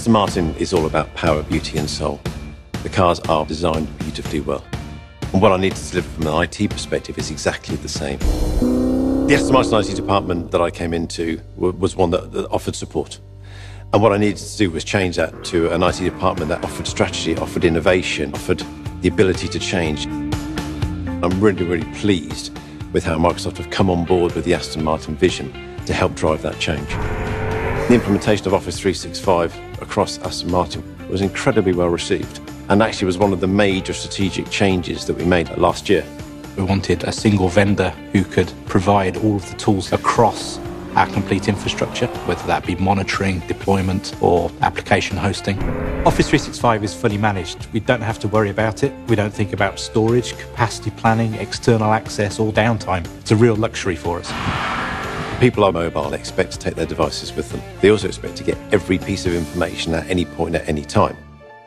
Aston Martin is all about power, beauty, and soul. The cars are designed beautifully well. And what I need to deliver from an IT perspective is exactly the same. The Aston Martin IT department that I came into was one that, offered support. And what I needed to do was change that to an IT department that offered strategy, offered innovation, offered the ability to change. I'm really, really pleased with how Microsoft have come on board with the Aston Martin vision to help drive that change. The implementation of Office 365 across Aston Martin was incredibly well received and actually was one of the major strategic changes that we made last year. We wanted a single vendor who could provide all of the tools across our complete infrastructure, whether that be monitoring, deployment, or application hosting. Office 365 is fully managed. We don't have to worry about it. We don't think about storage, capacity planning, external access, or downtime. It's a real luxury for us. People are mobile, they expect to take their devices with them. They also expect to get every piece of information at any point at any time.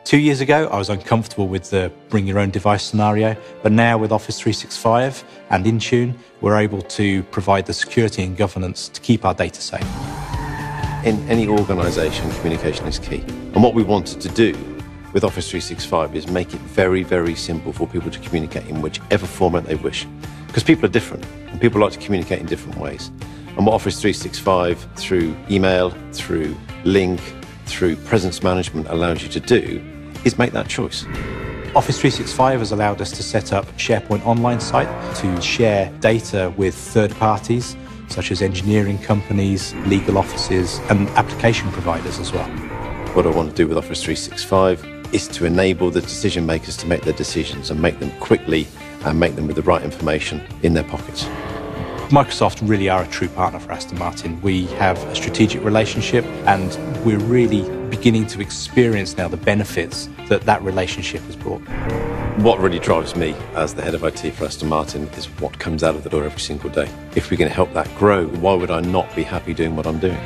Two years ago, I was uncomfortable with the bring your own device scenario, but now with Office 365 and Intune, we're able to provide the security and governance to keep our data safe. In any organization, communication is key. And what we wanted to do with Office 365 is make it very, very simple for people to communicate in whichever format they wish. Because people are different and people like to communicate in different ways. And what Office 365 through email, through Lync, through presence management allows you to do is make that choice. Office 365 has allowed us to set up SharePoint online site to share data with third parties such as engineering companies, legal offices and application providers as well. What I want to do with Office 365 is to enable the decision makers to make their decisions and make them quickly and make them with the right information in their pockets. Microsoft really are a true partner for Aston Martin. We have a strategic relationship and we're really beginning to experience now the benefits that that relationship has brought. What really drives me as the head of IT for Aston Martin is what comes out of the door every single day. If we can help that grow, why would I not be happy doing what I'm doing?